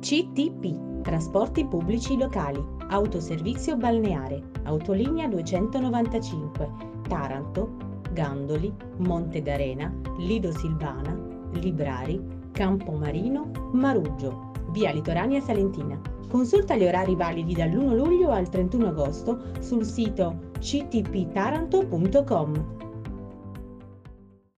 CTP Trasporti pubblici locali Autoservizio balneare Autolinea 295 Taranto Gandoli Monte d'Arena Lido Silvana Librari Campomarino Maruggio Via Litorania Salentina. Consulta gli orari validi dall'1 luglio al 31 agosto sul sito ctptaranto.com